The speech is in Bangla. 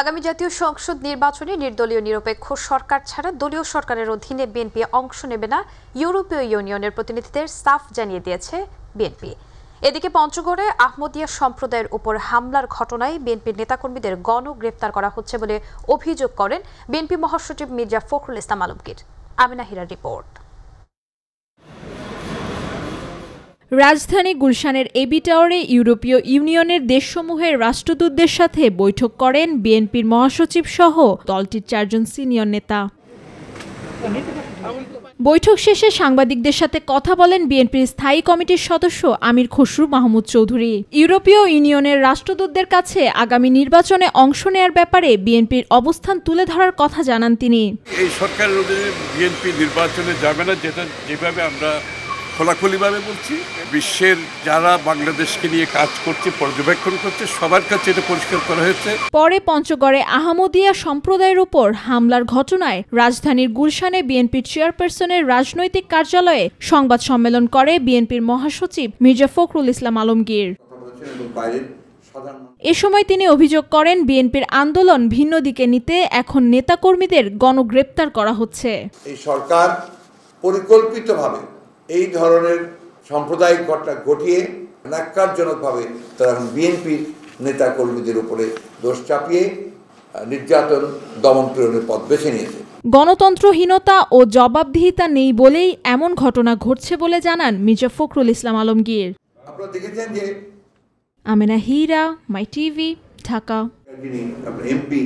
আগামী জাতীয় সংসদ নির্বাচনে নির্দলীয় নিরপেক্ষ সরকার ছাড়া দলীয় সরকারের অধীনে বিএনপি অংশ নেবে না ইউরোপীয় ইউনিয়নের প্রতিনিধিদের সাফ জানিয়ে দিয়েছে বিএনপি। এদিকে পঞ্চগড়ে আহমদিয়া সম্প্রদায়ের উপর হামলার ঘটনায় বিএনপির নেতাকর্মীদের গণ গণগ্রেপ্তার করা হচ্ছে বলে অভিযোগ করেন বিএনপি মহাসচিব মির্জা ফখরুল ইসলাম আলমগীর। আমিনা হিরার রিপোর্ট। রাজধানী গুলশানের এবি টাওয়ারে ইউরোপীয় ইউনিয়নের দেশসমূহের রাষ্ট্রদূতদের সাথে বৈঠক করেন বিএনপির মহাসচিব সহ দলটির চারজন সিনিয়র নেতা। বৈঠক শেষে সাংবাদিকদের সাথে কথা বলেন বিএনপির স্থায়ী কমিটির সদস্য আমির খসরু মাহমুদ চৌধুরী। ইউরোপীয় ইউনিয়নের রাষ্ট্রদূতদের কাছে আগামী নির্বাচনে অংশ নেয়ার ব্যাপারে বিএনপির অবস্থান তুলে ধরার কথা জানান তিনি। এই সরকারের অধীনে বিএনপি নির্বাচনে যাবে না, যেটা যেভাবে আমরা খোলাখুলিভাবে বলছি বিশ্বের যারা বাংলাদেশকে নিয়ে কাজ করছে পর্যবেক্ষণ করছে সবার কাছে এটা পরিষ্কার করা হয়েছে। পরে পঞ্চগড়ে আহমদিয়া সম্প্রদায়ের উপর হামলার ঘটনায় রাজধানীর গুলশানে বিএনপির চেয়ারপারসনের রাজনৈতিক কার্যালয়ে সংবাদ সম্মেলন করে বিএনপির মহাসচিব মির্জা ফখরুল ইসলাম আলমগীর। এ সময় তিনি অভিযোগ করেন বিএনপির আন্দোলন ভিন্ন দিকে নিতে এখন নেতাকর্মীদের গণগ্রেপ্তার করা হচ্ছে। এই সরকার পরিকল্পিতভাবে এই ধরনের সাম্প্রদায়িক ঘটনা ঘটিয়ে ন্যাক্কারজনকভাবে তারা এখন বিএনপির নেতা কর্মীদের উপরে দোষ চাপিয়ে নির্যাতন দমন পীড়নের পথ বেছে নিয়েছে। গণতন্ত্রহীনতা ও জবাবদিহিতা নেই বলেই এমন ঘটনা ঘটছে বলে জানান মির্জা ফখরুল ইসলাম আলমগীর। আপনারা দেখেছেন যে Amena Hira my TV Dhaka. MP